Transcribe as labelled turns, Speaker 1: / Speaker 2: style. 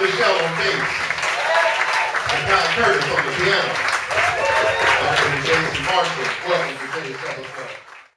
Speaker 1: Michelle on bass. And Kyle Curtis on the piano.